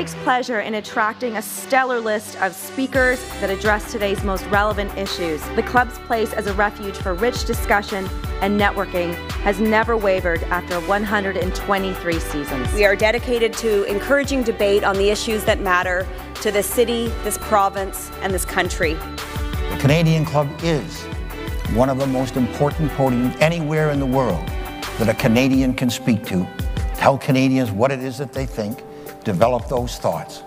takes pleasure in attracting a stellar list of speakers that address today's most relevant issues. The club's place as a refuge for rich discussion and networking has never wavered after 123 seasons. We are dedicated to encouraging debate on the issues that matter to this city, this province, and this country. The Canadian Club is one of the most important podiums anywhere in the world that a Canadian can speak to, tell Canadians what it is that they think, develop those thoughts.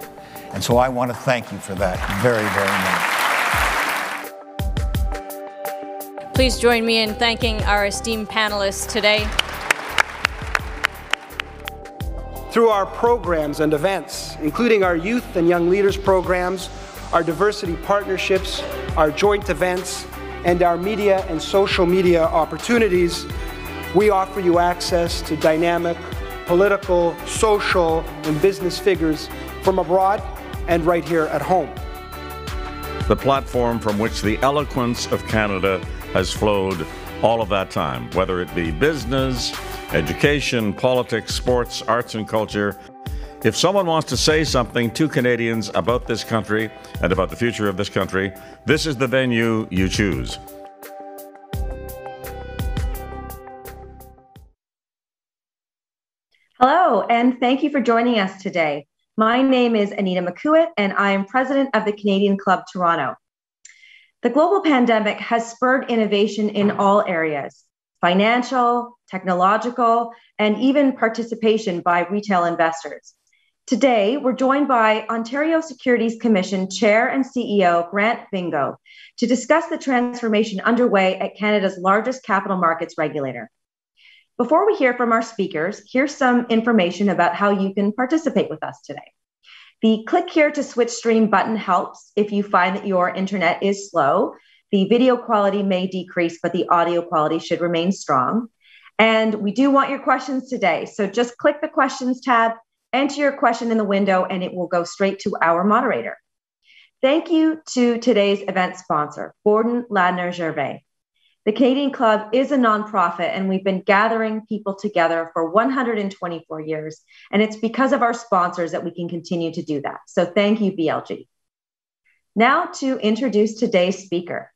And so I want to thank you for that very, very much. Please join me in thanking our esteemed panelists today. Through our programs and events, including our youth and young leaders programs, our diversity partnerships, our joint events, and our media and social media opportunities, we offer you access to dynamic, political, social, and business figures from abroad and right here at home. The platform from which the eloquence of Canada has flowed all of that time, whether it be business, education, politics, sports, arts, and culture. If someone wants to say something to Canadians about this country and about the future of this country, this is the venue you choose. Hello, and thank you for joining us today. My name is Anita McOuatt, and I am president of the Canadian Club Toronto. The global pandemic has spurred innovation in all areas financial, technological, and even participation by retail investors. Today, we're joined by Ontario Securities Commission Chair and CEO Grant Vingoe to discuss the transformation underway at Canada's largest capital markets regulator. Before we hear from our speakers, here's some information about how you can participate with us today. The click here to switch stream button helps if you find that your internet is slow. The video quality may decrease, but the audio quality should remain strong. And we do want your questions today. So just click the questions tab, enter your question in the window, and it will go straight to our moderator. Thank you to today's event sponsor, Borden Ladner Gervais. The Canadian Club is a nonprofit, and we've been gathering people together for 124 years. And it's because of our sponsors that we can continue to do that. So thank you, BLG. Now to introduce today's speaker.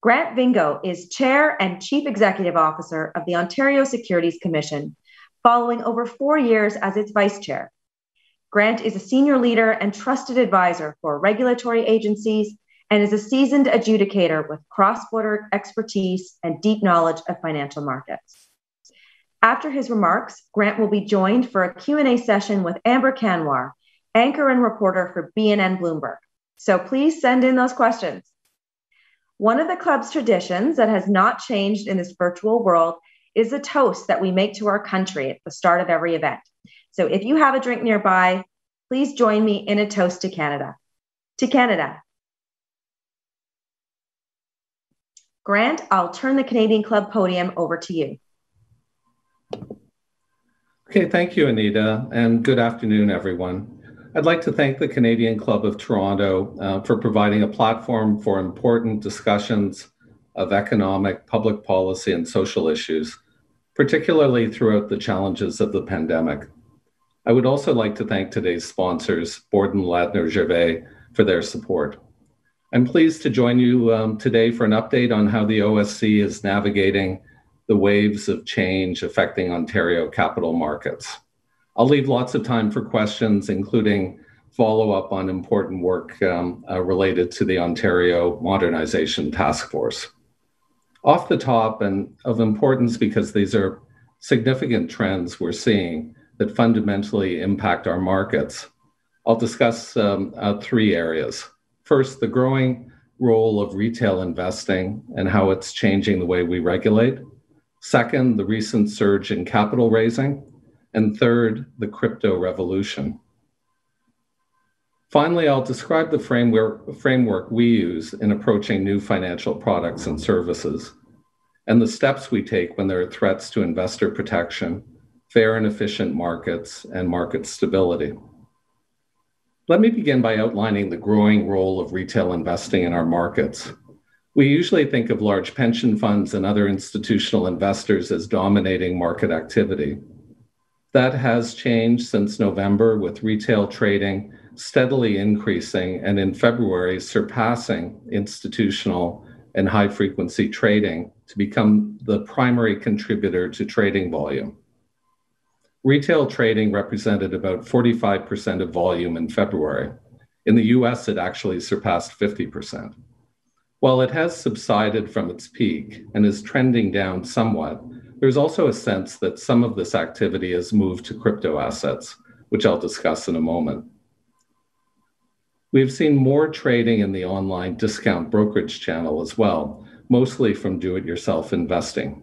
Grant Vingoe is Chair and Chief Executive Officer of the Ontario Securities Commission, following over four years as its Vice Chair. Grant is a senior leader and trusted advisor for regulatory agencies and is a seasoned adjudicator with cross-border expertise and deep knowledge of financial markets. After his remarks, Grant will be joined for a Q&A session with Amber Kanwar, anchor and reporter for BNN Bloomberg. So please send in those questions. One of the club's traditions that has not changed in this virtual world is a toast that we make to our country at the start of every event. So if you have a drink nearby, please join me in a toast to Canada. To Canada, Grant, I'll turn the Canadian Club podium over to you. Okay, thank you, Anita, and good afternoon, everyone. I'd like to thank the Canadian Club of Toronto uh, for providing a platform for important discussions of economic, public policy, and social issues, particularly throughout the challenges of the pandemic. I would also like to thank today's sponsors, Borden Ladner Gervais, for their support. I'm pleased to join you um, today for an update on how the OSC is navigating the waves of change affecting Ontario capital markets. I'll leave lots of time for questions, including follow up on important work um, uh, related to the Ontario Modernization Task Force. Off the top, and of importance because these are significant trends we're seeing that fundamentally impact our markets, I'll discuss um, uh, three areas. First, the growing role of retail investing and how it's changing the way we regulate. Second, the recent surge in capital raising. And third, the crypto revolution. Finally, I'll describe the framework, we use in approaching new financial products and services and the steps we take when there are threats to investor protection, fair and efficient markets, and market stability. Let me begin by outlining the growing role of retail investing in our markets. We usually think of large pension funds and other institutional investors as dominating market activity. That has changed since November, with retail trading steadily increasing and in February surpassing institutional and high frequency trading to become the primary contributor to trading volume. Retail trading represented about 45% of volume in February. In the US, it actually surpassed 50%. While it has subsided from its peak and is trending down somewhat, there's also a sense that some of this activity has moved to crypto assets, which I'll discuss in a moment. We've seen more trading in the online discount brokerage channel as well, mostly from do it yourself investing.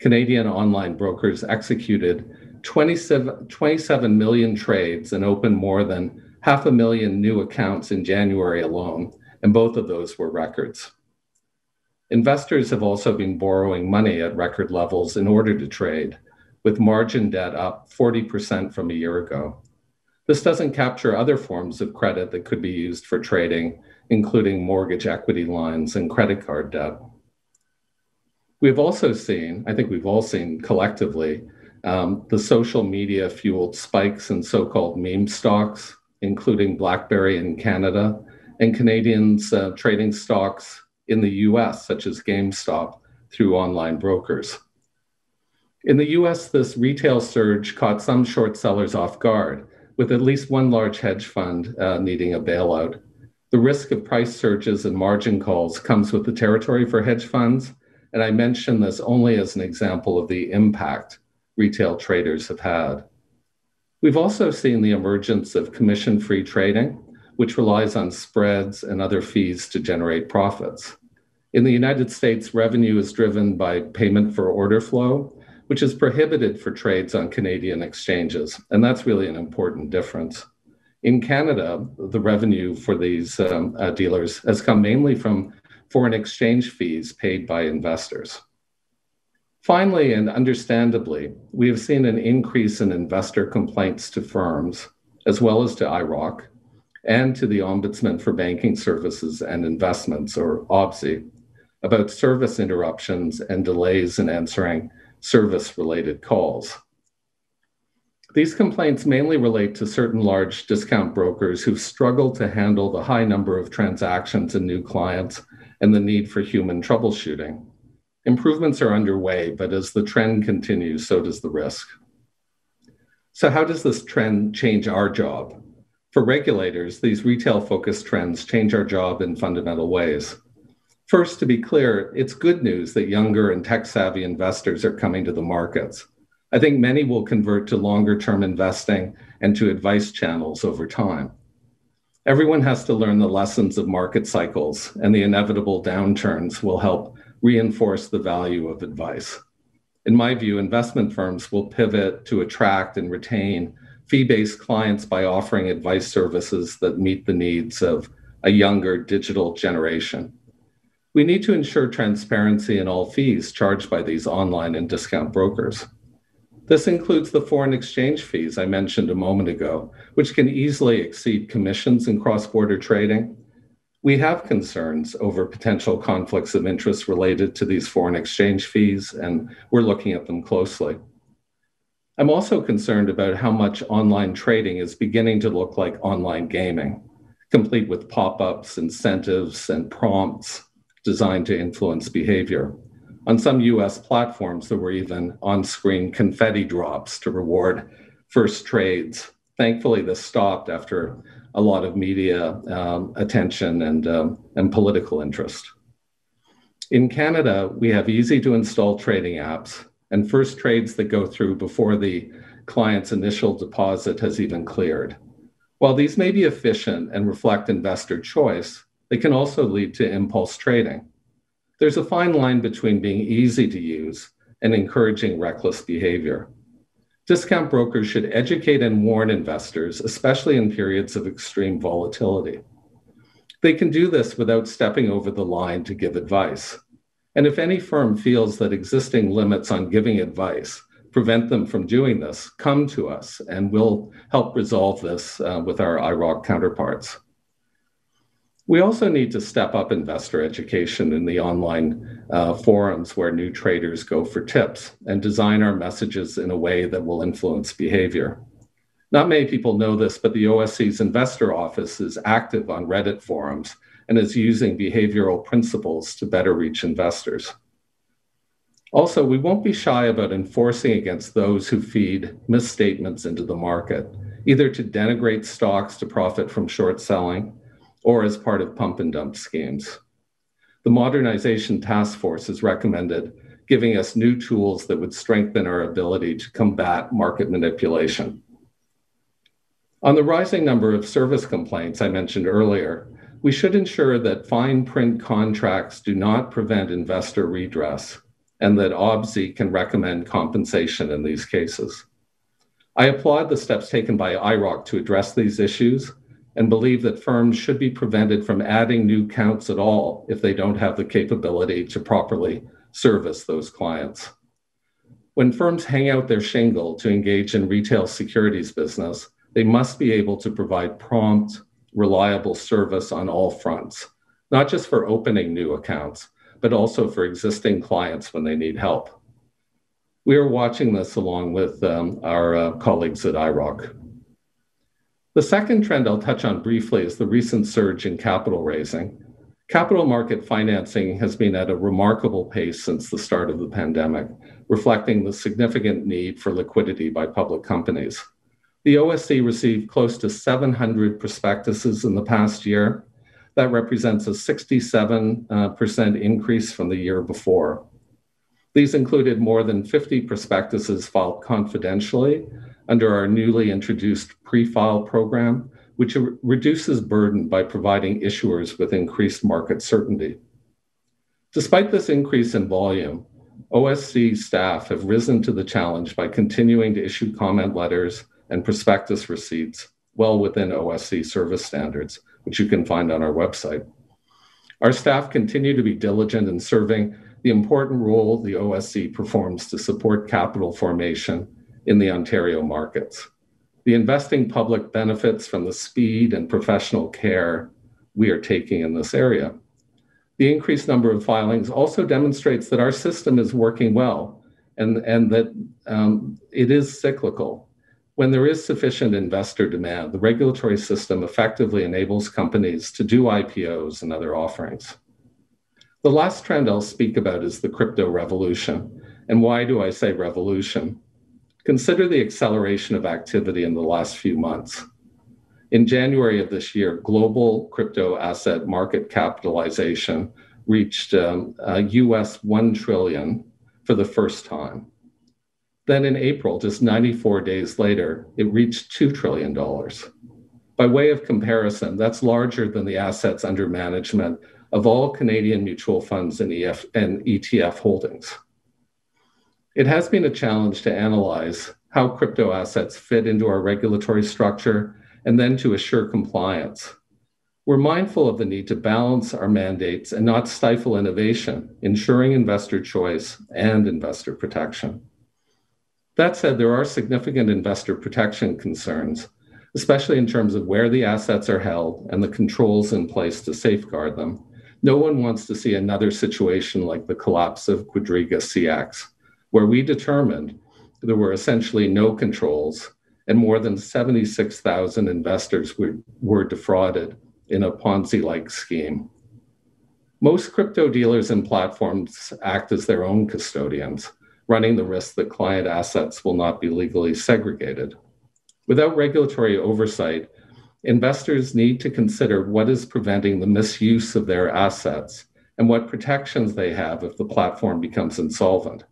Canadian online brokers executed 27, 27 million trades and opened more than half a million new accounts in January alone, and both of those were records. Investors have also been borrowing money at record levels in order to trade, with margin debt up 40% from a year ago. This doesn't capture other forms of credit that could be used for trading, including mortgage equity lines and credit card debt. We've also seen, I think we've all seen collectively, um, the social media fueled spikes in so called meme stocks, including BlackBerry in Canada, and Canadians uh, trading stocks in the US, such as GameStop, through online brokers. In the US, this retail surge caught some short sellers off guard with at least one large hedge fund uh, needing a bailout. The risk of price surges and margin calls comes with the territory for hedge funds, and I mention this only as an example of the impact retail traders have had. We've also seen the emergence of commission free trading, which relies on spreads and other fees to generate profits. In the United States, revenue is driven by payment for order flow, which is prohibited for trades on Canadian exchanges. And that's really an important difference. In Canada, the revenue for these um, uh, dealers has come mainly from foreign exchange fees paid by investors. Finally, and understandably, we have seen an increase in investor complaints to firms, as well as to IIROC, and to the Ombudsman for Banking Services and Investments, or OBSI, about service interruptions and delays in answering service related calls. These complaints mainly relate to certain large discount brokers who've struggled to handle the high number of transactions and new clients and the need for human troubleshooting. Improvements are underway, but as the trend continues, so does the risk. So, how does this trend change our job? For regulators, these retail focused trends change our job in fundamental ways. First, to be clear, it's good news that younger and tech savvy investors are coming to the markets. I think many will convert to longer term investing and to advice channels over time. Everyone has to learn the lessons of market cycles, and the inevitable downturns will help reinforce the value of advice. In my view, investment firms will pivot to attract and retain fee based clients by offering advice services that meet the needs of a younger digital generation. We need to ensure transparency in all fees charged by these online and discount brokers. This includes the foreign exchange fees I mentioned a moment ago, which can easily exceed commissions in cross border trading. We have concerns over potential conflicts of interest related to these foreign exchange fees, and we're looking at them closely. I'm also concerned about how much online trading is beginning to look like online gaming, complete with pop ups, incentives, and prompts designed to influence behavior. On some US platforms, there were even on screen confetti drops to reward first trades. Thankfully, this stopped after a lot of media um, attention and, um, and political interest. In Canada, we have easy to install trading apps and first trades that go through before the client's initial deposit has even cleared. While these may be efficient and reflect investor choice, they can also lead to impulse trading. There's a fine line between being easy to use and encouraging reckless behavior. Discount brokers should educate and warn investors, especially in periods of extreme volatility. They can do this without stepping over the line to give advice. And if any firm feels that existing limits on giving advice prevent them from doing this, come to us and we'll help resolve this uh, with our IIROC counterparts. We also need to step up investor education in the online uh, forums where new traders go for tips and design our messages in a way that will influence behavior. Not many people know this, but the OSC's investor office is active on Reddit forums and is using behavioral principles to better reach investors. Also, we won't be shy about enforcing against those who feed misstatements into the market, either to denigrate stocks to profit from short selling or as part of pump and dump schemes. The Modernization Task Force has recommended giving us new tools that would strengthen our ability to combat market manipulation. On the rising number of service complaints I mentioned earlier, we should ensure that fine print contracts do not prevent investor redress and that OBSI can recommend compensation in these cases. I applaud the steps taken by IIROC to address these issues and believe that firms should be prevented from adding new counts at all if they don't have the capability to properly service those clients. When firms hang out their shingle to engage in retail securities business, they must be able to provide prompt, reliable service on all fronts, not just for opening new accounts, but also for existing clients when they need help. We are watching this along with um, our uh, colleagues at IIROC. The second trend I'll touch on briefly is the recent surge in capital raising. Capital market financing has been at a remarkable pace since the start of the pandemic, reflecting the significant need for liquidity by public companies. The OSC received close to 700 prospectuses in the past year. That represents a 67% uh, increase from the year before. These included more than 50 prospectuses filed confidentially under our newly introduced pre-file program, which reduces burden by providing issuers with increased market certainty. Despite this increase in volume, OSC staff have risen to the challenge by continuing to issue comment letters and prospectus receipts well within OSC service standards, which you can find on our website. Our staff continue to be diligent in serving the important role the OSC performs to support capital formation in the Ontario markets. The investing public benefits from the speed and professional care we are taking in this area. The increased number of filings also demonstrates that our system is working well and, and that um, it is cyclical. When there is sufficient investor demand, the regulatory system effectively enables companies to do IPOs and other offerings. The last trend I'll speak about is the crypto revolution. And why do I say revolution? Consider the acceleration of activity in the last few months. In January of this year, global crypto asset market capitalization reached um, US 1 trillion for the first time. Then in April, just 94 days later, it reached $2 trillion. By way of comparison, that's larger than the assets under management of all Canadian mutual funds and, EF, and ETF holdings. It has been a challenge to analyze how crypto assets fit into our regulatory structure and then to assure compliance. We're mindful of the need to balance our mandates and not stifle innovation, ensuring investor choice and investor protection. That said, there are significant investor protection concerns, especially in terms of where the assets are held and the controls in place to safeguard them. No one wants to see another situation like the collapse of Quadriga CX, where we determined there were essentially no controls and more than 76,000 investors were, were defrauded in a Ponzi like scheme. Most crypto dealers and platforms act as their own custodians, running the risk that client assets will not be legally segregated. Without regulatory oversight, investors need to consider what is preventing the misuse of their assets and what protections they have if the platform becomes insolvent.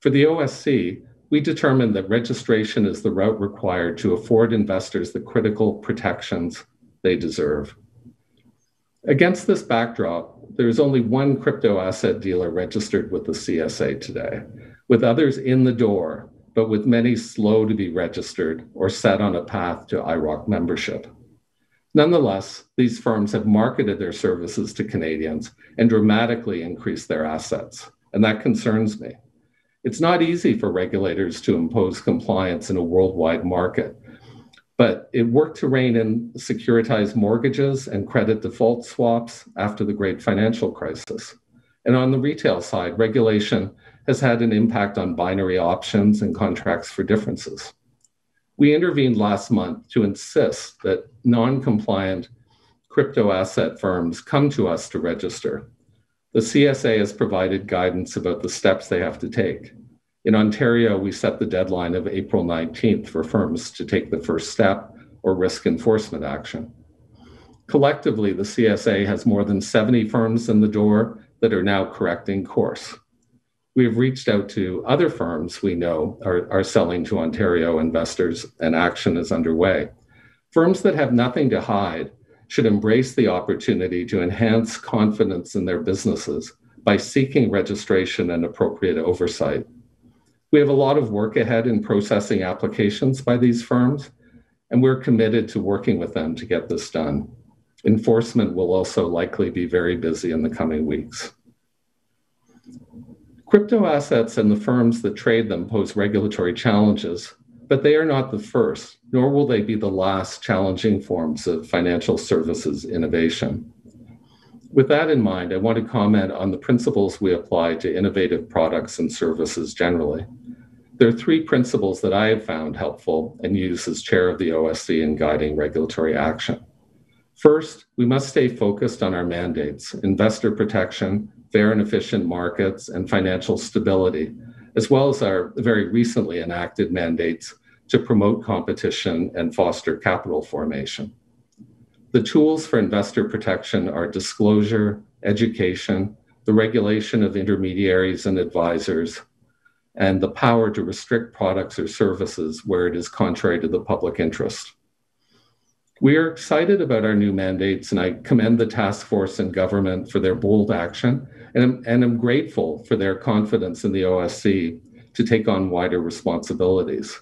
For the OSC, we determined that registration is the route required to afford investors the critical protections they deserve. Against this backdrop, there is only one crypto asset dealer registered with the CSA today, with others in the door, but with many slow to be registered or set on a path to IIROC membership. Nonetheless, these firms have marketed their services to Canadians and dramatically increased their assets, and that concerns me. It's not easy for regulators to impose compliance in a worldwide market. but it worked to rein in securitized mortgages and credit default swaps after the great financial crisis. And on the retail side, regulation has had an impact on binary options and contracts for differences. We intervened last month to insist that non compliant crypto asset firms come to us to register. The CSA has provided guidance about the steps they have to take. In Ontario, we set the deadline of April 19th for firms to take the first step or risk enforcement action. Collectively, the CSA has more than 70 firms in the door that are now correcting course. We have reached out to other firms we know are, are selling to Ontario investors, and action is underway. Firms that have nothing to hide should embrace the opportunity to enhance confidence in their businesses by seeking registration and appropriate oversight. We have a lot of work ahead in processing applications by these firms, and we're committed to working with them to get this done. Enforcement will also likely be very busy in the coming weeks. Crypto assets and the firms that trade them pose regulatory challenges, but they are not the first, nor will they be the last challenging forms of financial services innovation. With that in mind, I want to comment on the principles we apply to innovative products and services generally. There are three principles that I have found helpful and use as chair of the OSC in guiding regulatory action. First, we must stay focused on our mandates investor protection, fair and efficient markets, and financial stability, as well as our very recently enacted mandates to promote competition and foster capital formation. The tools for investor protection are disclosure, education, the regulation of intermediaries and advisors, and the power to restrict products or services where it is contrary to the public interest. We are excited about our new mandates, and I commend the task force and government for their bold action, and, and am grateful for their confidence in the OSC to take on wider responsibilities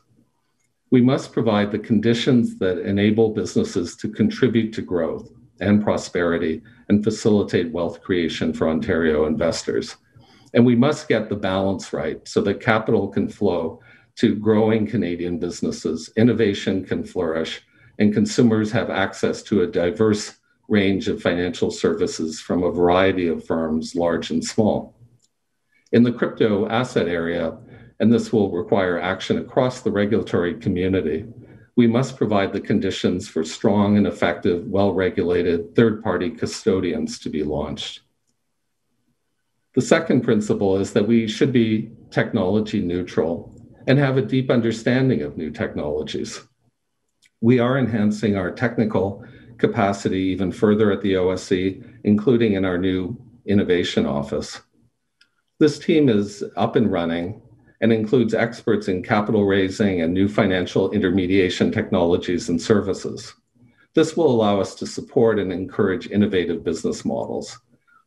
we must provide the conditions that enable businesses to contribute to growth and prosperity and facilitate wealth creation for Ontario investors. And we must get the balance right so that capital can flow to growing Canadian businesses, innovation can flourish, and consumers have access to a diverse range of financial services from a variety of firms, large and small. In the crypto asset area, and this will require action across the regulatory community. We must provide the conditions for strong and effective, well regulated third party custodians to be launched. The second principle is that we should be technology neutral and have a deep understanding of new technologies. We are enhancing our technical capacity even further at the OSC, including in our new innovation office. This team is up and running and includes experts in capital raising and new financial intermediation technologies and services. This will allow us to support and encourage innovative business models.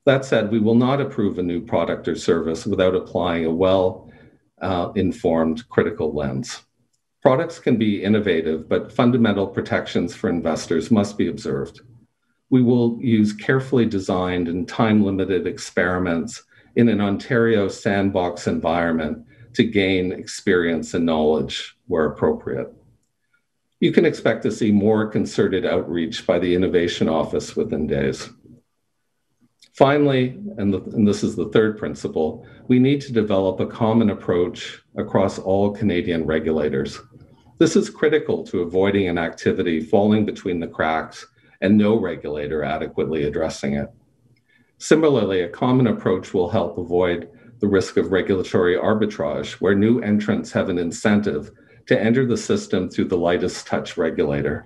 That said, we will not approve a new product or service without applying a well uh, informed critical lens. Products can be innovative, but fundamental protections for investors must be observed. We will use carefully designed and time limited experiments in an Ontario sandbox environment to gain experience and knowledge where appropriate. You can expect to see more concerted outreach by the Innovation Office within days. Finally, and, the, and, this is the third principle, we need to develop a common approach across all Canadian regulators. This is critical to avoiding an activity falling between the cracks and no regulator adequately addressing it. Similarly, a common approach will help avoid the risk of regulatory arbitrage, where new entrants have an incentive to enter the system through the lightest touch regulator.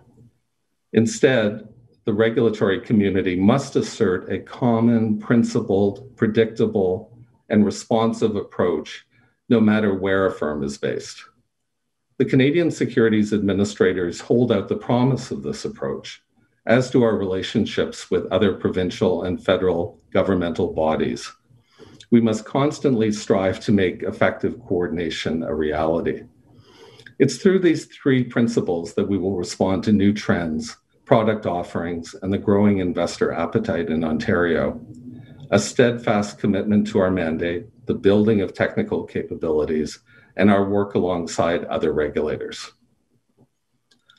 Instead, the regulatory community must assert a common, principled, predictable, and responsive approach no matter where a firm is based. The Canadian Securities Administrators hold out the promise of this approach, as do our relationships with other provincial and federal governmental bodies we must constantly strive to make effective coordination a reality. It's through these three principles that we will respond to new trends, product offerings, and the growing investor appetite in Ontario. A steadfast commitment to our mandate, the building of technical capabilities, and our work alongside other regulators.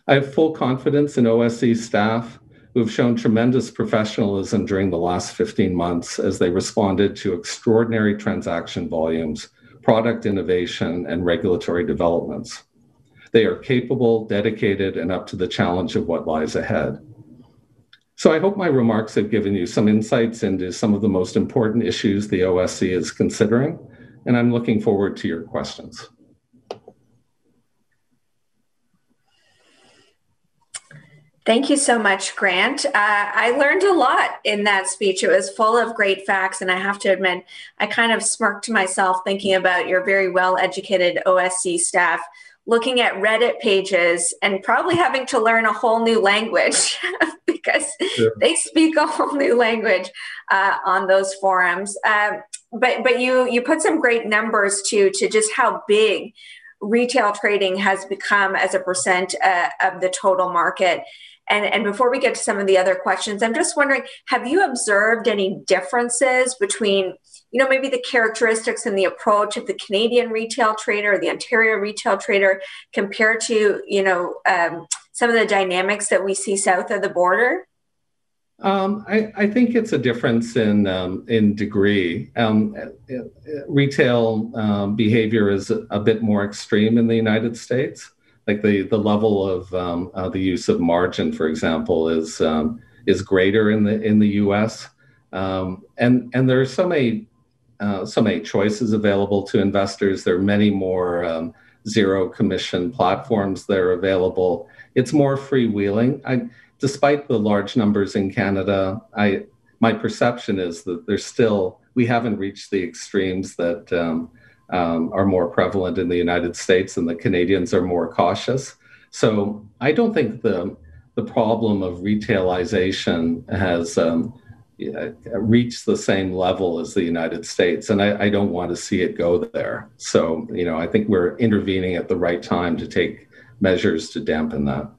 I have full confidence in OSC staff who have shown tremendous professionalism during the last 15 months as they responded to extraordinary transaction volumes, product innovation, and regulatory developments. They are capable, dedicated, and up to the challenge of what lies ahead. So I hope my remarks have given you some insights into some of the most important issues the OSC is considering, and I'm looking forward to your questions. Thank you so much, Grant. Uh, I learned a lot in that speech. It was full of great facts, and I have to admit, I kind of smirked to myself thinking about your very well educated OSC staff looking at Reddit pages and probably having to learn a whole new language because they speak a whole new language uh, on those forums. Uh, but but you you put some great numbers to to just how big retail trading has become as a percent uh, of the total market. And, and before we get to some of the other questions, I'm just wondering have you observed any differences between, you know, maybe the characteristics and the approach of the Canadian retail trader the Ontario retail trader compared to, you know, um, some of the dynamics that we see south of the border? Um, I, I, think it's a difference in um, in degree. Um, retail um, behavior is a bit more extreme in the United States like the the level of um, uh, the use of margin, for example, is um, is greater in the in the U.S. And and there are so many uh, so many choices available to investors. There are many more zero commission platforms that are available. It's more freewheeling. I, despite the large numbers in Canada, I my perception is that there's still we haven't reached the extremes that um, um, are more prevalent in the United States, and the Canadians are more cautious. So I don't think the the problem of retailization has um, reached the same level as the United States, and I, I, don't want to see it go there. So you know, I think we're intervening at the right time to take measures to dampen that.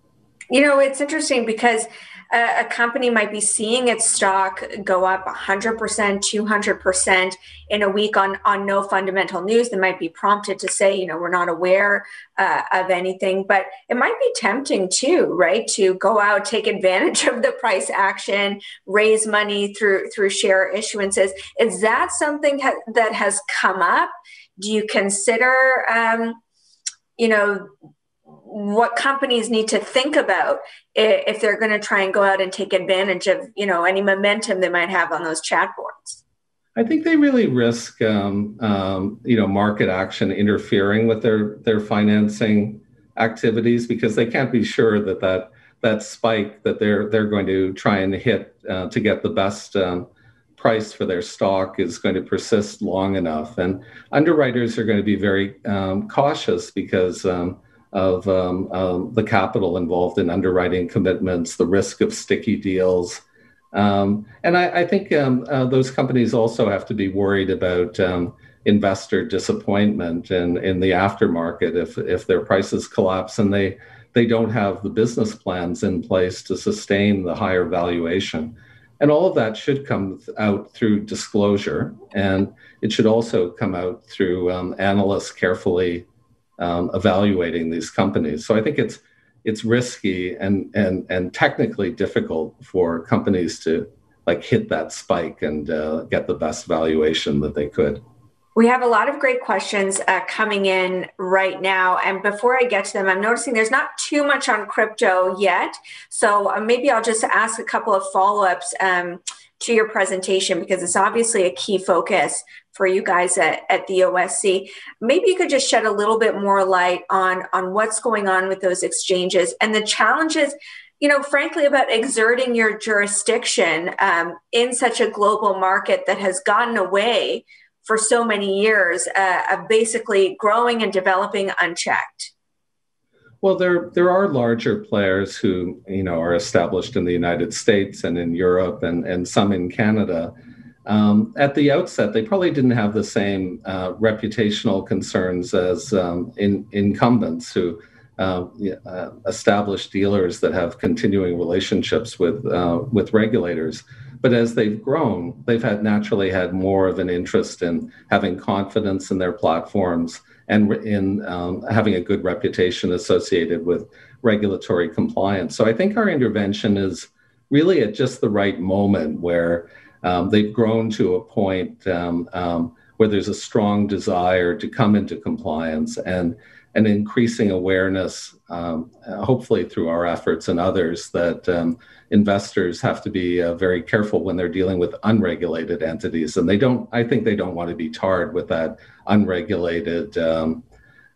You know, it's interesting because a, company might be seeing its stock go up 100%, 200% in a week on, on no fundamental news. They might be prompted to say, you know, we're not aware uh, of anything, but it might be tempting too, right? To go out, take advantage of the price action, raise money through, through share issuances. Is that something ha- that has come up? Do you consider, um, you know, what companies need to think about if they're going to try and go out and take advantage of you know any momentum they might have on those chat boards i think they really risk um, um, you know market action interfering with their their financing activities because they can't be sure that that that spike that they're they're going to try and hit uh, to get the best um, price for their stock is going to persist long enough. And underwriters are going to be very um, cautious because um, of um, um, the capital involved in underwriting commitments, the risk of sticky deals. Um, and I, I think um, uh, those companies also have to be worried about um, investor disappointment and in the aftermarket if, if their prices collapse and they, they don't have the business plans in place to sustain the higher valuation. And all of that should come out through disclosure. And it should also come out through um, analysts carefully um, evaluating these companies. So I think it's it's risky and and and technically difficult for companies to like hit that spike and uh, get the best valuation that they could. We have a lot of great questions uh, coming in right now. And before I get to them, I'm noticing there's not too much on crypto yet. So uh, maybe I'll just ask a couple of follow ups um, to your presentation because it's obviously a key focus for you guys at, at the OSC. Maybe you could just shed a little bit more light on, on what's going on with those exchanges and the challenges, you know, frankly, about exerting your jurisdiction um, in such a global market that has gotten away for so many years uh, of basically growing and developing unchecked. Well, there there are larger players who you know are established in the United States and in Europe and and some in Canada um, at the outset, they probably didn't have the same uh, reputational concerns as um, in, incumbents who uh, uh, established dealers that have continuing relationships with uh, with regulators. But as they've grown, they've had naturally had more of an interest in having confidence in their platforms and in um, having a good reputation associated with regulatory compliance. So I think our intervention is really at just the right moment where um, they've grown to a point um, um, where there's a strong desire to come into compliance and an increasing awareness, um, hopefully through our efforts and others, that um, investors have to be uh, very careful when they're dealing with unregulated entities. And they don't, I think they don't want to be tarred with that unregulated um,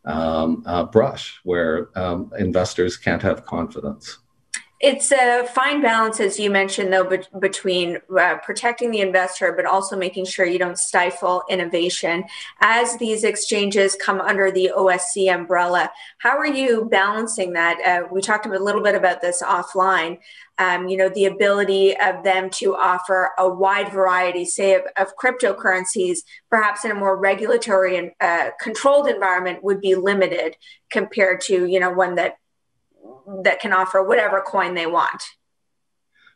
um uh, brush where um, investors can't have confidence. It's a fine balance, as you mentioned, though, be- between uh, protecting the investor, but also making sure you don't stifle innovation. As these exchanges come under the OSC umbrella, how are you balancing that? Uh, we talked a little bit about this offline. Um, you know, the ability of them to offer a wide variety, say, of, of cryptocurrencies, perhaps in a more regulatory and uh, controlled environment, would be limited compared to, you know, one that that can offer whatever coin they want?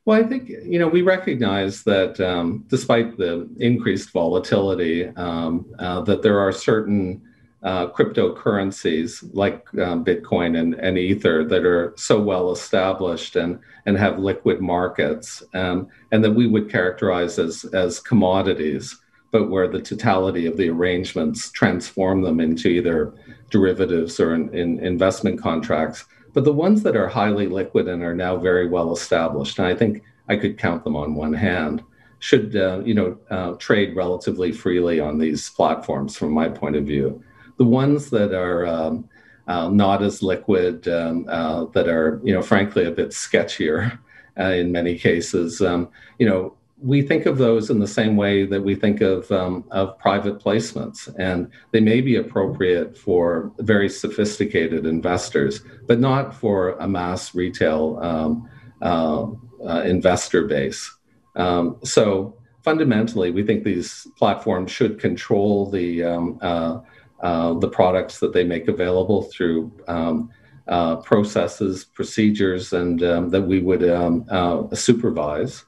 Well, I think you know we recognize that um, despite the increased volatility, um, uh, that there are certain uh, cryptocurrencies like um, Bitcoin and, and, Ether that are so well established and and have liquid markets, um, and that we would characterize as as commodities, but where the totality of the arrangements transform them into either derivatives or in, in investment contracts. But the ones that are highly liquid and are now very well established, and I think I could count them on one hand, should uh, you know uh, trade relatively freely on these platforms from my point of view. The ones that are um, uh, not as liquid, um, uh, that are you know frankly a bit sketchier uh, in many cases, um, you know we think of those in the same way that we think of, um, of private placements, and they may be appropriate for very sophisticated investors, but not for a mass retail um, uh, uh, investor base. Um, so fundamentally, we think these platforms should control the um, uh, uh, the products that they make available through um, uh, processes, procedures, and um, that we would uh, supervise.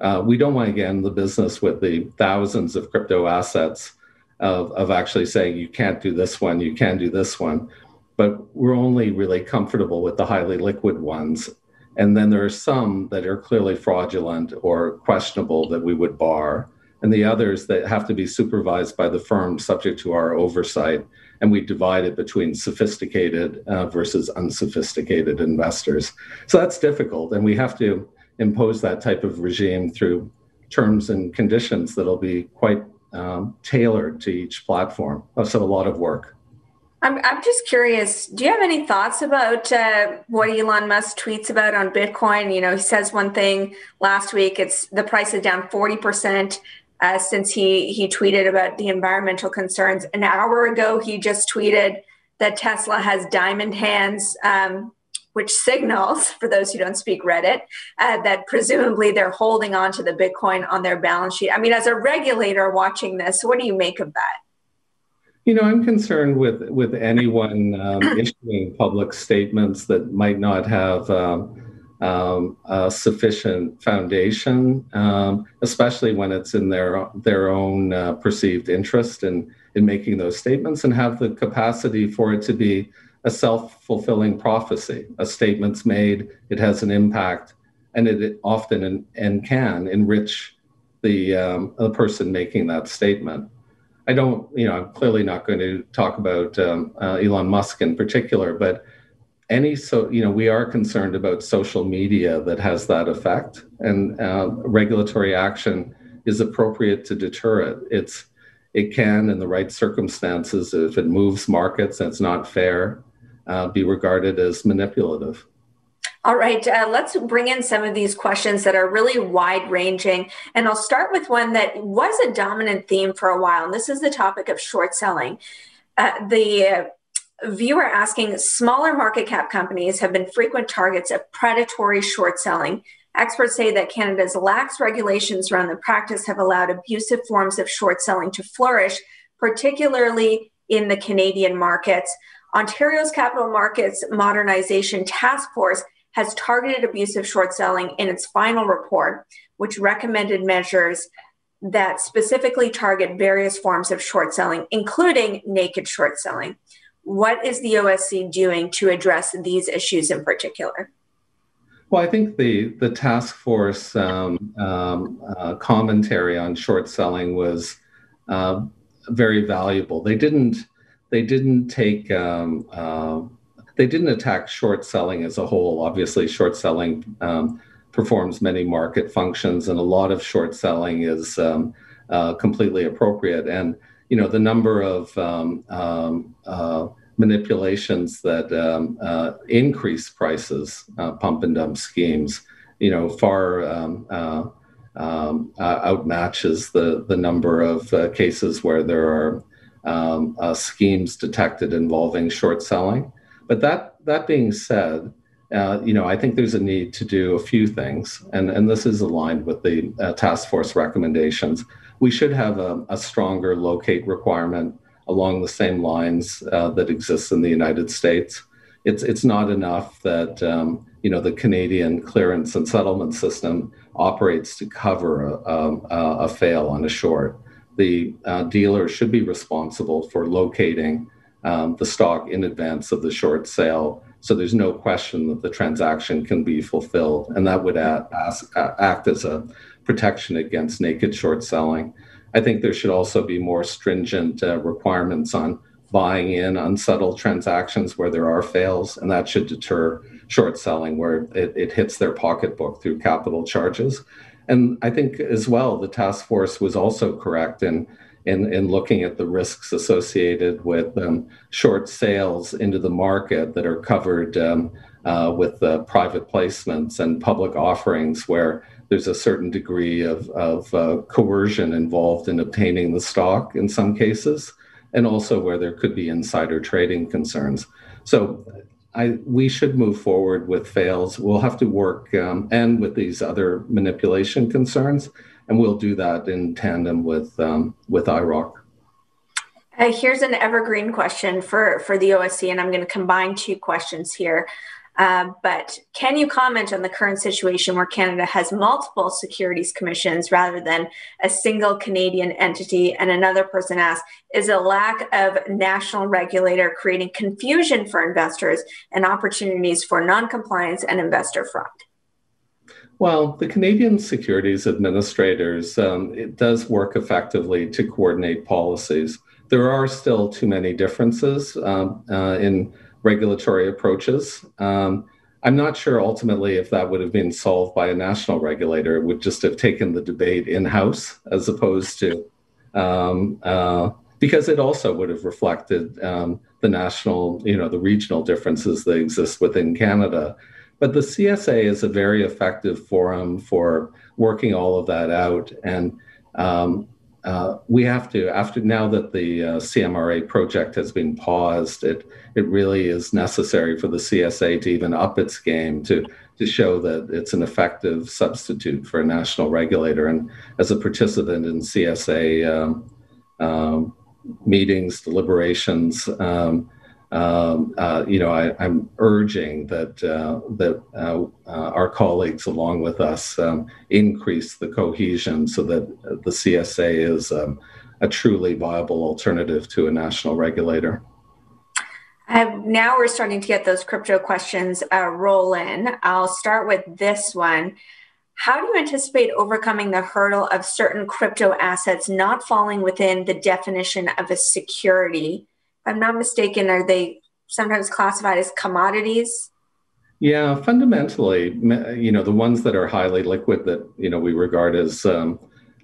Uh, we don't want to get in the business with the thousands of crypto assets of, of actually saying you can't do this one, you can do this one. But we're only really comfortable with the highly liquid ones. And then there are some that are clearly fraudulent or questionable that we would bar, and the others that have to be supervised by the firm subject to our oversight. And we divide it between sophisticated uh, versus unsophisticated investors. So that's difficult. And we have to impose that type of regime through terms and conditions that'll be quite um, tailored to each platform. So a lot of work. I'm, I'm just curious. Do you have any thoughts about uh, what Elon Musk tweets about on Bitcoin? You know, he says one thing last week. It's the price is down forty percent uh, since he he tweeted about the environmental concerns. An hour ago, he just tweeted that Tesla has diamond hands. Um, which signals, for those who don't speak Reddit, uh, that presumably they're holding on to the Bitcoin on their balance sheet. I mean, as a regulator watching this, what do you make of that? You know, I'm concerned with with anyone um, issuing public statements that might not have um, um, a sufficient foundation, um, especially when it's in their their own uh, perceived interest in in making those statements, and have the capacity for it to be a self fulfilling prophecy. A statement's made, it has an impact, and it often and, and can enrich the, um, the person making that statement. I don't, you know, I'm clearly not going to talk about um, uh, Elon Musk in particular, but any so, you know, we are concerned about social media that has that effect, and uh, regulatory action is appropriate to deter it. It's it can, in the right circumstances, if it moves markets and it's not fair, uh, be regarded as manipulative. All right, uh, let's bring in some of these questions that are really wide ranging. And I'll start with one that was a dominant theme for a while. And this is the topic of short selling. Uh, the viewer asking smaller market cap companies have been frequent targets of predatory short selling. Experts say that Canada's lax regulations around the practice have allowed abusive forms of short selling to flourish, particularly in the Canadian markets. Ontario's Capital Markets Modernization Task Force has targeted abusive short selling in its final report, which recommended measures that specifically target various forms of short selling, including naked short selling. What is the OSC doing to address these issues in particular? Well, I think the the task force um, um, uh, commentary on short selling was uh, very valuable. They didn't they didn't take um, uh, they didn't attack short selling as a whole. Obviously, short selling um, performs many market functions, and a lot of short selling is um, uh, completely appropriate. And you know the number of um, uh, manipulations that um, uh, increase prices, uh, pump and dump schemes, you know, far um, uh, um, outmatches the the number of cases where there are um, uh, schemes detected involving short selling. But that that being said, you know, I think there's a need to do a few things, and and this is aligned with the task force recommendations. We should have a, a stronger locate requirement along the same lines uh, that exists in the United States. It's it's not enough that um, you know the Canadian clearance and settlement system operates to cover a, um, a, a fail on a short. The uh, dealer should be responsible for locating um, the stock in advance of the short sale, so there's no question that the transaction can be fulfilled, and that would act, act as a protection against naked short selling. I think there should also be more stringent uh, requirements on buying in unsettled transactions where there are fails, and that should deter short selling where it, it hits their pocketbook through capital charges. And I think as well, the task force was also correct in in, in looking at the risks associated with um, short sales into the market that are covered um, uh, with uh, private placements and public offerings, where there's a certain degree of, of uh, coercion involved in obtaining the stock in some cases, and also where there could be insider trading concerns. So I, we should move forward with fails. We'll have to work um, and with these other manipulation concerns, and we'll do that in tandem with um, with IIROC. Uh, here's an evergreen question for for the OSC, and I'm going to combine two questions here. Uh, but can you comment on the current situation where Canada has multiple securities commissions rather than a single Canadian entity? And another person asked, is a lack of national regulator creating confusion for investors and opportunities for non-compliance and investor fraud? Well, the Canadian Securities Administrators, um, it does work effectively to coordinate policies. There are still too many differences um, uh, in regulatory approaches. Um, I'm not sure ultimately if that would have been solved by a national regulator. It would just have taken the debate in house as opposed to, um, uh, because it also would have reflected um, the national, you know, the regional differences that exist within Canada. But the CSA is a very effective forum for working all of that out. And um, we have to, after now that the uh, CMRA project has been paused, it it really is necessary for the CSA to even up its game to to show that it's an effective substitute for a national regulator. And as a participant in CSA um, um, meetings, deliberations, um, um, uh, you know, I, am urging that uh, that uh, uh, our colleagues, along with us, um, increase the cohesion so that the CSA is um, a truly viable alternative to a national regulator. now we're starting to get those crypto questions uh, roll in. I'll start with this one. How do you anticipate overcoming the hurdle of certain crypto assets not falling within the definition of a security? I'm not mistaken, are they sometimes classified as commodities? Yeah, fundamentally, you know, the ones that are highly liquid that you know we regard as um,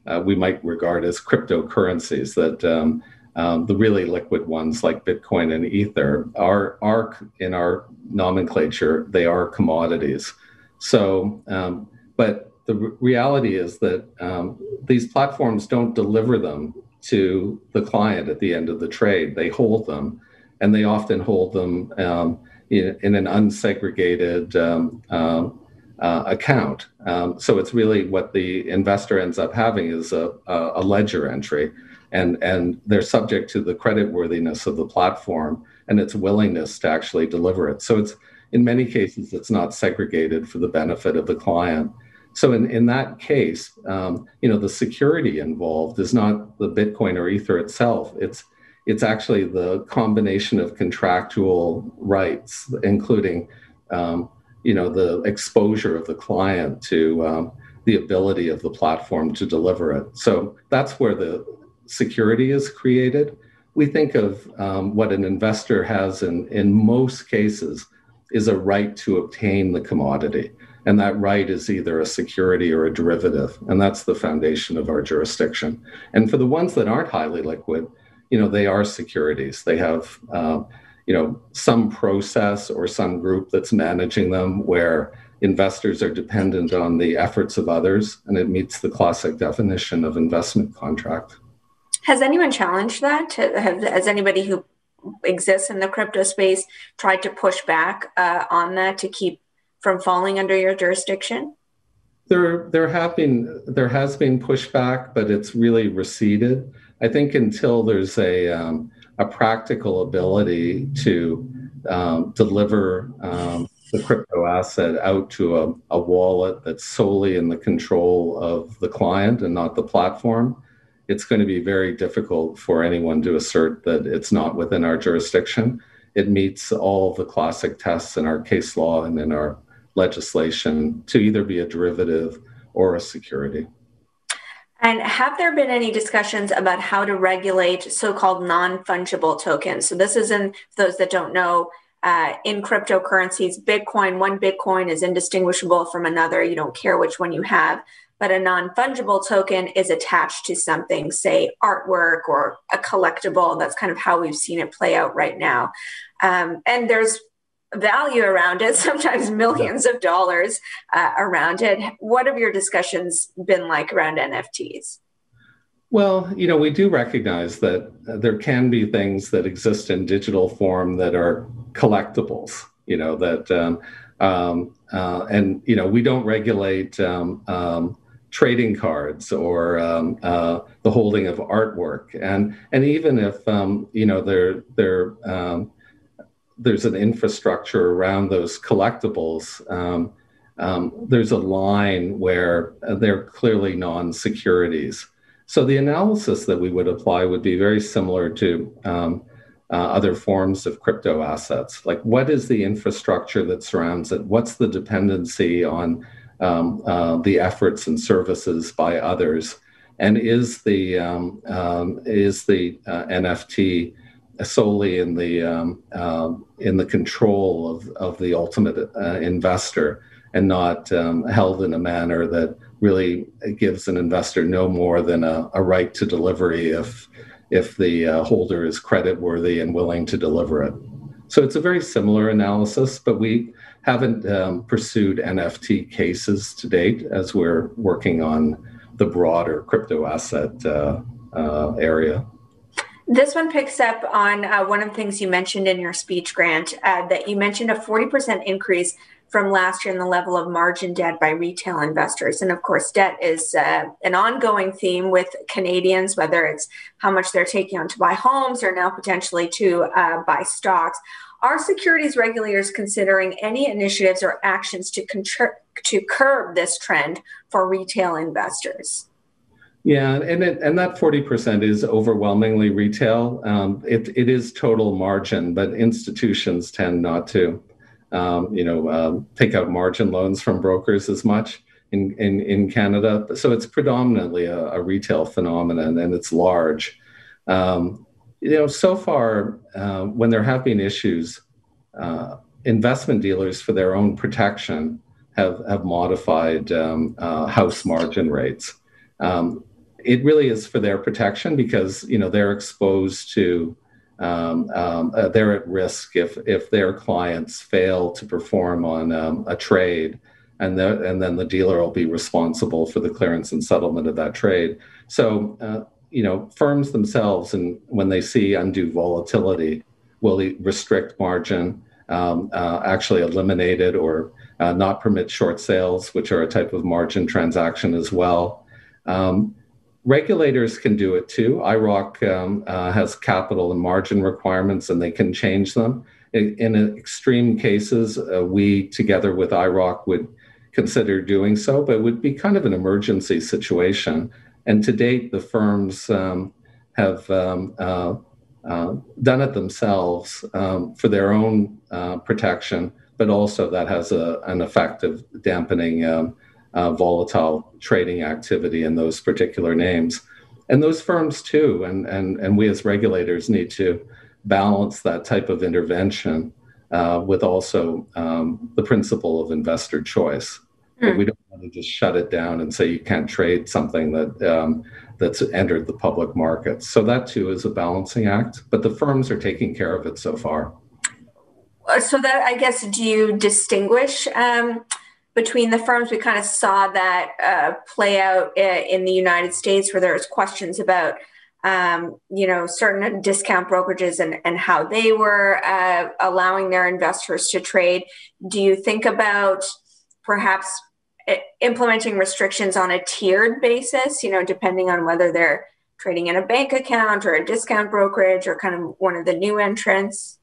uh, we might regard as cryptocurrencies that um, um, the really liquid ones like Bitcoin and Ether are are in our nomenclature they are commodities. So, um, but the reality is that um, these platforms don't deliver them to the client at the end of the trade. They hold them, and they often hold them um, in, in, an unsegregated um, um, uh, account. Um, so it's really what the investor ends up having is a, a, ledger entry, and and they're subject to the credit worthiness of the platform and its willingness to actually deliver it. So it's in many cases it's not segregated for the benefit of the client. So in, in that case, um, you know, the security involved is not the Bitcoin or Ether itself. It's it's actually the combination of contractual rights, including, um, you know, the exposure of the client to um, the ability of the platform to deliver it. So that's where the security is created. We think of um, what an investor has in, in most cases is a right to obtain the commodity. And that right is either a security or a derivative. And that's the foundation of our jurisdiction. And for the ones that aren't highly liquid, you know, they are securities. They have, uh, you know, some process or some group that's managing them where investors are dependent on the efforts of others, and it meets the classic definition of investment contract. Has anyone challenged that? Has anybody who exists in the crypto space tried to push back uh, on that to keep from falling under your jurisdiction? There, there have been there has been pushback, but it's really receded. I think until there's a um, a practical ability to um, deliver um, the crypto asset out to a, a wallet that's solely in the control of the client and not the platform, it's going to be very difficult for anyone to assert that it's not within our jurisdiction. It meets all the classic tests in our case law and in our legislation to either be a derivative or a security. And have there been any discussions about how to regulate so called non fungible tokens? So, this is in those that don't know. Uh, in cryptocurrencies, Bitcoin, one Bitcoin is indistinguishable from another. You don't care which one you have. But a non fungible token is attached to something, say artwork or a collectible. That's kind of how we've seen it play out right now. Um, and there's value around it, sometimes millions of dollars uh, around it. What have your discussions been like around NFTs? Well, you know, we do recognize that there can be things that exist in digital form that are collectibles, you know, that, um, um, uh, and, you know, we don't regulate um, um trading cards or um, uh, the holding of artwork. And, and even if, um, you know, they're, they're, there's an infrastructure around those collectibles. Um, um, there's a line where they're clearly non securities. So the analysis that we would apply would be very similar to um, uh, other forms of crypto assets. Like, what is the infrastructure that surrounds it? What's the dependency on um, uh, the efforts and services by others? And is the um, um, is the uh, NFT solely in the um, um, in the control of of the ultimate uh, investor and not um, held in a manner that really gives an investor no more than a, a right to delivery if if the uh, holder is credit worthy and willing to deliver it. So it's a very similar analysis, but we haven't um, pursued NFT cases to date as we're working on the broader crypto asset uh, uh area. This one picks up on uh, one of the things you mentioned in your speech, Grant, uh, that you mentioned a 40% increase from last year in the level of margin debt by retail investors. And of course, debt is uh, an ongoing theme with Canadians, whether it's how much they're taking on to buy homes or now potentially to uh, buy stocks. Are securities regulators considering any initiatives or actions to, contr- to curb this trend for retail investors? Yeah, and it, and that forty percent is overwhelmingly retail. Um, it it is total margin, but institutions tend not to, um, you know, um, take out margin loans from brokers as much in in, in Canada. So it's predominantly a, a retail phenomenon, and it's large. Um, you know, so far uh, when there have been issues, uh, investment dealers for their own protection have have modified um, uh, house margin rates. Um, it really is for their protection because you know they're exposed to um, um, uh, they're at risk if if their clients fail to perform on um, a trade and the, and then the dealer will be responsible for the clearance and settlement of that trade. So uh, you know firms themselves and when they see undue volatility will restrict margin um, uh, actually eliminate it or uh, not permit short sales which are a type of margin transaction as well. Um, regulators can do it too. IIROC um, uh, has capital and margin requirements, and they can change them. In, in extreme cases, uh, we together with IIROC would consider doing so, but it would be kind of an emergency situation. And to date, the firms um, have um, uh, uh, done it themselves um, for their own uh, protection, but also that has a, an effect of dampening um, uh, volatile trading activity in those particular names. And those firms too, and, and, and we as regulators need to balance that type of intervention uh, with also um, the principle of investor choice. Mm. We don't want to just shut it down and say you can't trade something that um, that's entered the public markets. So that too is a balancing act, but the firms are taking care of it so far. So that I guess, do you distinguish um, between the firms? We kind of saw that uh, play out in the United States, where there was questions about um, you know, certain discount brokerages and, and how they were uh, allowing their investors to trade. Do you think about perhaps uh, implementing restrictions on a tiered basis, you know, depending on whether they're trading in a bank account or a discount brokerage or kind of one of the new entrants?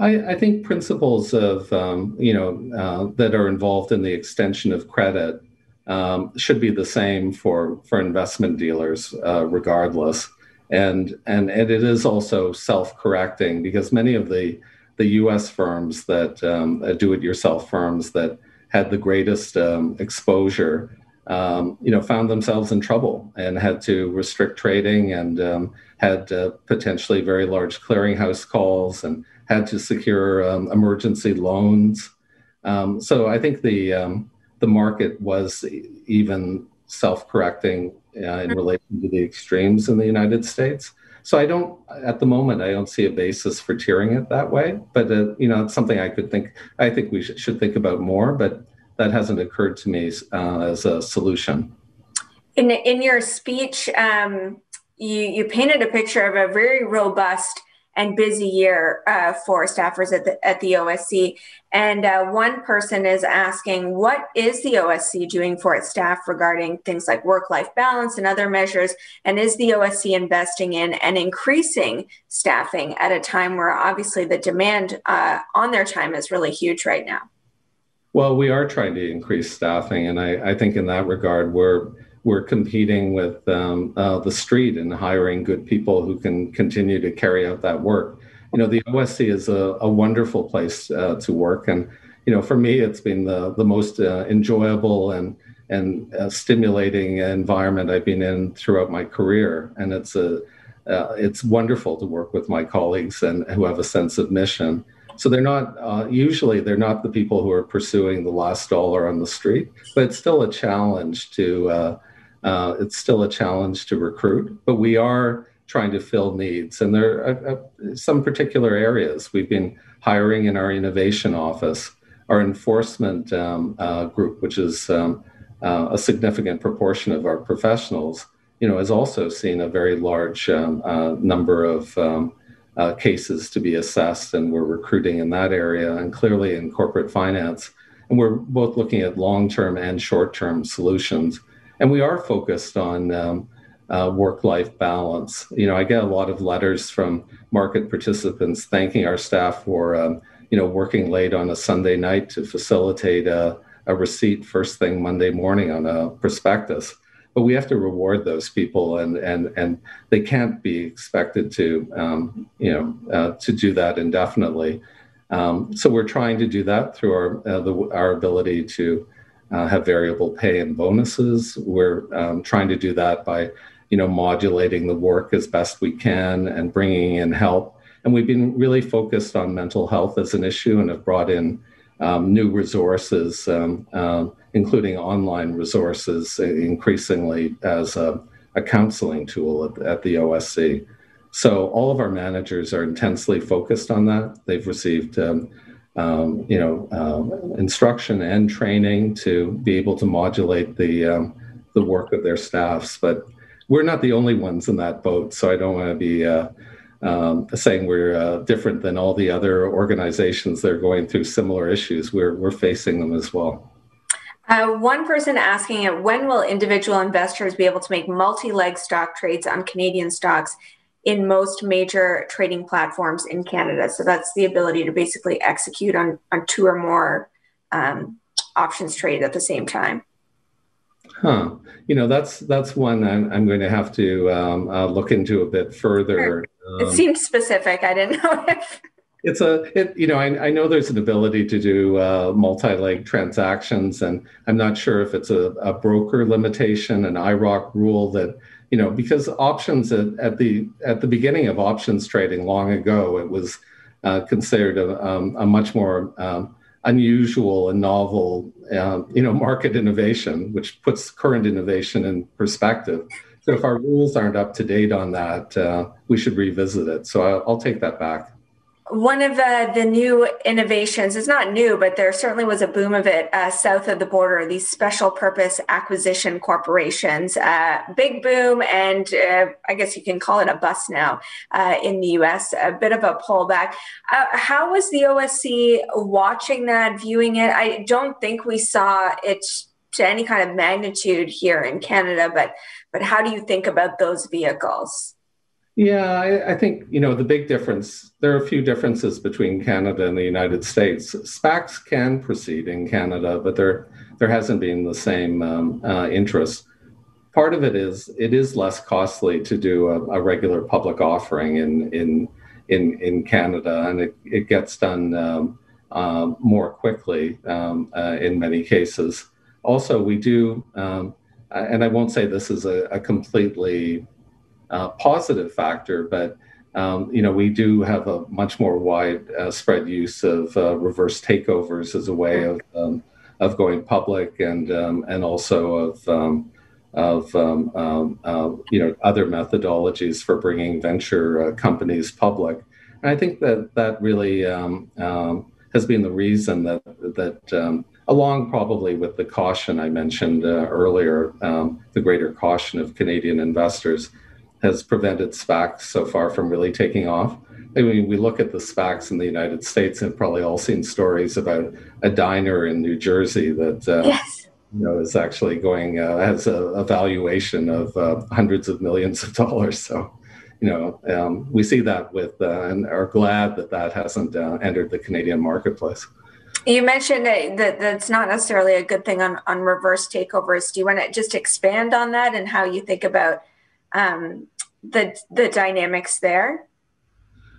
I, I think principles of, um, you know, uh, that are involved in the extension of credit um, should be the same for for investment dealers, uh, regardless. And, and and it is also self-correcting because many of the the U.S. firms that um, uh, do-it-yourself firms that had the greatest um, exposure, um, you know, found themselves in trouble and had to restrict trading and um, had uh, potentially very large clearinghouse calls and had to secure um, emergency loans. Um, so I think the the market was even self-correcting uh, in mm-hmm. relation to the extremes in the United States. So I don't, at the moment, I don't see a basis for tiering it that way. But uh, you know, it's something I could think. I think we should, should think about more, but that hasn't occurred to me uh, as a solution. In in your speech, um, you you painted a picture of a very robust and busy year uh, for staffers at the, at the OSC. And uh, one person is asking, what is the OSC doing for its staff regarding things like work life balance and other measures? And is the OSC investing in and increasing staffing at a time where obviously the demand uh, on their time is really huge right now? Well, we are trying to increase staffing. And I, I think in that regard, we're we're competing with um, uh, the street and hiring good people who can continue to carry out that work. You know, the OSC is a, a wonderful place uh, to work, and you know, for me, it's been the the most uh, enjoyable and and uh, stimulating environment I've been in throughout my career, and it's a uh, it's wonderful to work with my colleagues and who have a sense of mission. So they're not uh, usually they're not the people who are pursuing the last dollar on the street, but it's still a challenge to uh, uh, it's still a challenge to recruit, but we are trying to fill needs. And there are uh, some particular areas. We've been hiring in our innovation office, our enforcement um, uh, group, which is um, uh, a significant proportion of our professionals, you know, has also seen a very large um, uh, number of um, uh, cases to be assessed, and we're recruiting in that area, and clearly in corporate finance. And we're both looking at long-term and short-term solutions and we are focused on um, uh, work-life balance. You know, I get a lot of letters from market participants thanking our staff for, um, you know, working late on a Sunday night to facilitate a, a, receipt first thing Monday morning on a prospectus. But we have to reward those people, and and and they can't be expected to, um, you know, uh, to do that indefinitely. Um, so we're trying to do that through our uh, the, our ability to uh, have variable pay and bonuses. We're um, trying to do that by, you know, modulating the work as best we can and bringing in help. And we've been really focused on mental health as an issue and have brought in um, new resources, um, um including online resources, increasingly as a, a counseling tool at, at the OSC. So all of our managers are intensely focused on that. They've received um, um, you know, um, instruction and training to be able to modulate the um, the work of their staffs. But we're not the only ones in that boat, so I don't want to be uh, um, saying we're uh, different than all the other organizations that are going through similar issues. We're we're facing them as well. Uh, one person asking it, when will individual investors be able to make multi-leg stock trades on Canadian stocks in most major trading platforms in Canada. So that's the ability to basically execute on, on two or more um, options trade at the same time? Huh. You know, that's that's one I'm, I'm going to have to um, uh, look into a bit further. Um, it seemed specific. I didn't know if. It's a, it, you know, I, I know there's an ability to do uh, multi-leg transactions, and I'm not sure if it's a, a broker limitation, an IIROC rule that, you know, because options at, at the at the beginning of options trading long ago, it was uh, considered a, um, a, much more um, unusual and novel, uh, you know, market innovation, which puts current innovation in perspective. So if our rules aren't up to date on that, uh, we should revisit it. So I'll, I'll take that back one of the, the new innovations is not new, but there certainly was a boom of it uh, south of the border. These special purpose acquisition corporations, uh, big boom, and uh, I guess you can call it a bust now uh, in the U.S. A bit of a pullback. Uh, how was the OSC watching that, viewing it? I don't think we saw it to any kind of magnitude here in Canada, but but how do you think about those vehicles? Yeah, I, I, think you know the big difference. There are a few differences between Canada and the United States. SPACs can proceed in Canada, but there there hasn't been the same um, uh, interest. Part of it is it is less costly to do a, a regular public offering in in in in Canada, and it, it gets done um, uh, more quickly um, uh, in many cases. Also, we do, um, and I won't say this is a, a completely uh, positive factor, but um, you know we do have a much more widespread uh, use of uh, reverse takeovers as a way of um, of going public and um, and also of um, of um, um, uh, you know other methodologies for bringing venture uh, companies public. And I think that that really has been the reason that that along probably with the caution I mentioned uh, earlier, um, the greater caution of Canadian investors has prevented SPACs so far from really taking off. I mean, we look at the SPACs in the United States and probably all seen stories about a diner in New Jersey that uh, yes. you know is actually going uh, has a, a, valuation of uh, hundreds of millions of dollars. So, you know, um, we see that with uh, and are glad that that hasn't uh, entered the Canadian marketplace. You mentioned that that's not necessarily a good thing on on reverse takeovers. Do you want to just expand on that and how you think about um, the the dynamics there?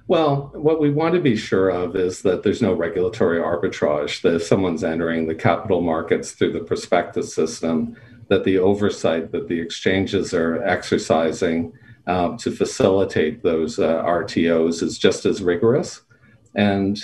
Well, what we want to be sure of is that there's no regulatory arbitrage. That if someone's entering the capital markets through the prospectus system, that the oversight that the exchanges are exercising um, to facilitate those uh, RTOs is just as rigorous. And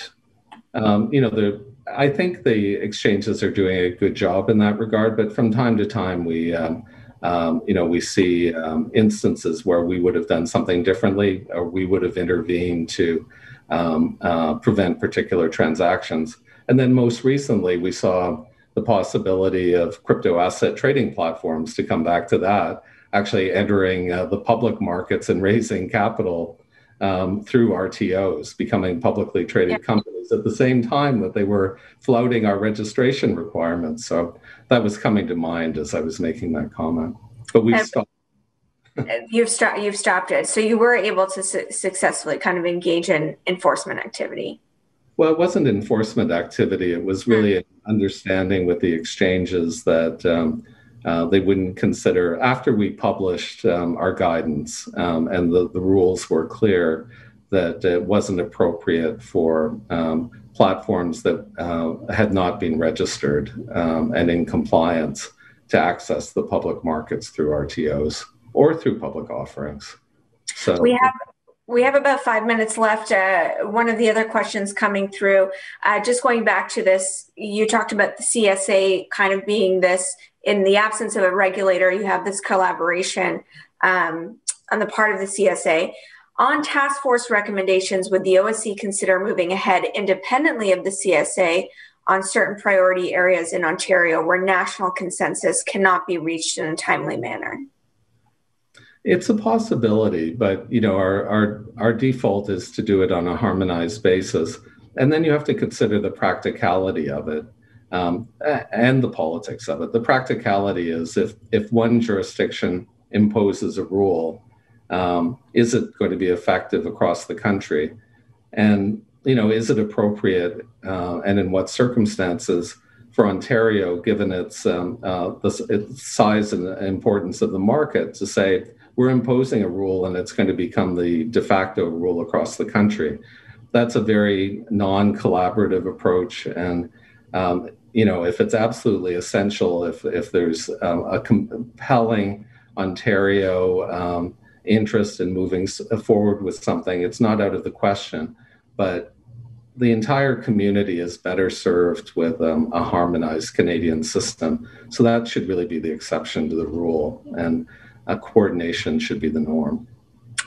um, you know, the I think the exchanges are doing a good job in that regard. But from time to time, we um, um, you know, we see um, instances where we would have done something differently or we would have intervened to um, uh, prevent particular transactions. And then most recently, we saw the possibility of crypto asset trading platforms to come back to that, actually entering uh, the public markets and raising capital um, through RTOs, becoming publicly traded yeah. companies at the same time that they were flouting our registration requirements. So that was coming to mind as I was making that comment. But we've stopped. you've stopped. You've stopped it. So you were able to su- successfully kind of engage in enforcement activity. Well, it wasn't enforcement activity. It was really mm. an understanding with the exchanges that um, uh, they wouldn't consider after we published um, our guidance um, and the, the rules were clear that it wasn't appropriate for um, platforms that uh, had not been registered um, and in compliance to access the public markets through RTOs or through public offerings. So we have we have about five minutes left. Uh, one of the other questions coming through, uh, just going back to this, you talked about the CSA kind of being this in the absence of a regulator, you have this collaboration um, on the part of the CSA. On task force recommendations, would the OSC consider moving ahead independently of the CSA on certain priority areas in Ontario where national consensus cannot be reached in a timely manner? It's a possibility, but you know, our, our our default is to do it on a harmonized basis. And then you have to consider the practicality of it um, and the politics of it. The practicality is if if one jurisdiction imposes a rule, um, is it going to be effective across the country? And you know, is it appropriate uh, and in what circumstances for Ontario, given its, um, uh, the, its size and importance of the market, to say we're imposing a rule and it's going to become the de facto rule across the country. That's a very non-collaborative approach, and um, you know if it's absolutely essential, if if there's um, a compelling Ontario um, interest in moving forward with something, it's not out of the question. But the entire community is better served with um, a harmonized Canadian system. So that should really be the exception to the rule, and coordination should be the norm.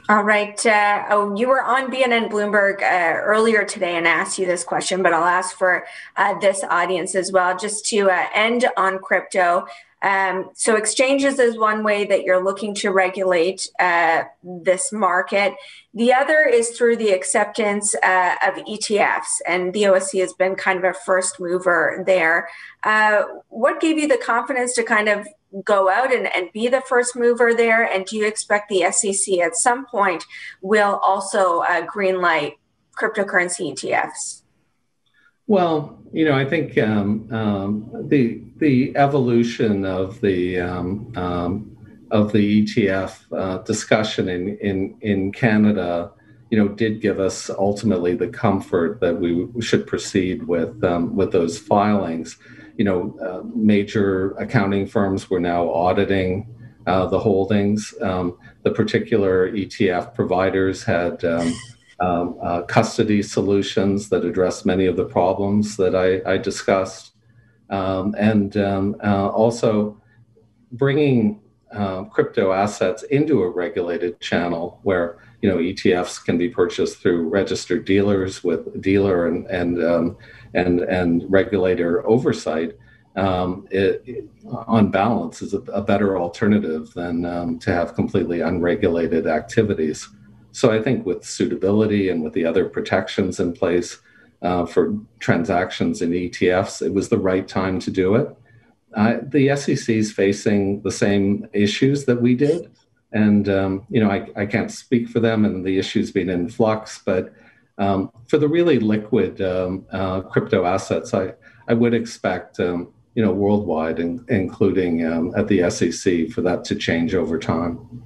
All right. Uh, oh, you were on BNN Bloomberg uh, earlier today and asked you this question, but I'll ask for uh, this audience as well, just to uh, end on crypto. Um, so exchanges is one way that you're looking to regulate uh, this market. The other is through the acceptance uh, of ETFs, and the OSC has been kind of a first mover there. Uh, what gave you the confidence to kind of go out and, and be the first mover there? And do you expect the SEC at some point will also uh, greenlight cryptocurrency ETFs? Well, you know, I think um, um, the the evolution of the um, um of the ETF uh, discussion in, in in Canada, you know, did give us ultimately the comfort that we should proceed with um, with those filings. You know, uh, major accounting firms were now auditing uh, the holdings. Um, the particular ETF providers had um, uh, custody solutions that address many of the problems that I, I discussed, um, and um, uh, also bringing uh, crypto assets into a regulated channel where you know ETFs can be purchased through registered dealers with dealer and and um, and and regulator oversight. Um, it, it, on balance, is a, a better alternative than to have completely unregulated activities. So I think with suitability and with the other protections in place uh, for transactions in ETFs, it was the right time to do it. Uh, the SEC is facing the same issues that we did. And, um, you know, I, I, can't speak for them and the issues being in flux, but um, for the really liquid um, uh, crypto assets, I, I would expect, um, you know, worldwide, in, including um, at the SEC, for that to change over time.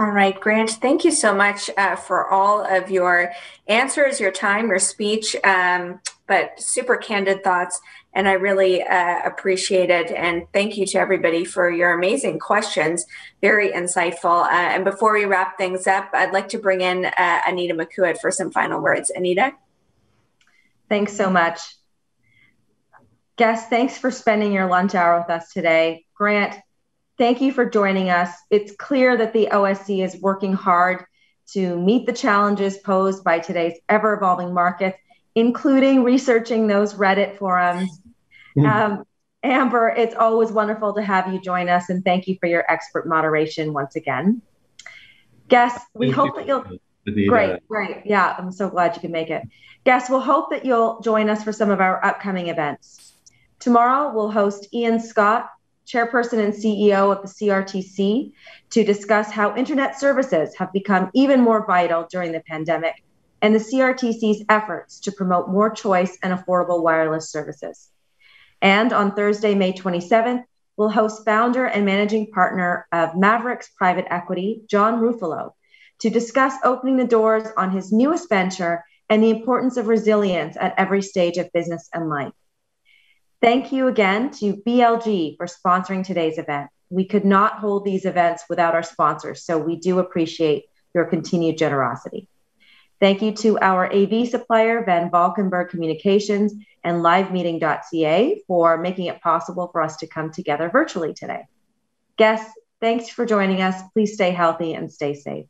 All right, Grant, thank you so much uh, for all of your answers, your time, your speech, um, but super candid thoughts. And I really uh, appreciate it. And thank you to everybody for your amazing questions. Very insightful. Uh, and before we wrap things up, I'd like to bring in uh, Anita McOuatt for some final words. Anita? Thanks so much. Guests, thanks for spending your lunch hour with us today. Grant, Thank you for joining us. It's clear that the OSC is working hard to meet the challenges posed by today's ever evolving market, including researching those Reddit forums. Mm. Um, Amber, it's always wonderful to have you join us, and thank you for your expert moderation once again. Guests, we thank hope you. that you'll. Great, great. Yeah, I'm so glad you can make it. Guests, we'll hope that you'll join us for some of our upcoming events. Tomorrow, we'll host Ian Scott chairperson and CEO of the CRTC, to discuss how internet services have become even more vital during the pandemic and the CRTC's efforts to promote more choice and affordable wireless services. And on Thursday, May 27th, we'll host founder and managing partner of Maverix Private Equity, John Ruffolo, to discuss opening the doors on his newest venture and the importance of resilience at every stage of business and life. Thank you again to BLG for sponsoring today's event. We could not hold these events without our sponsors, so we do appreciate your continued generosity. Thank you to our AV supplier, Van Valkenburg Communications and livemeeting.ca for making it possible for us to come together virtually today. Guests, thanks for joining us. Please stay healthy and stay safe.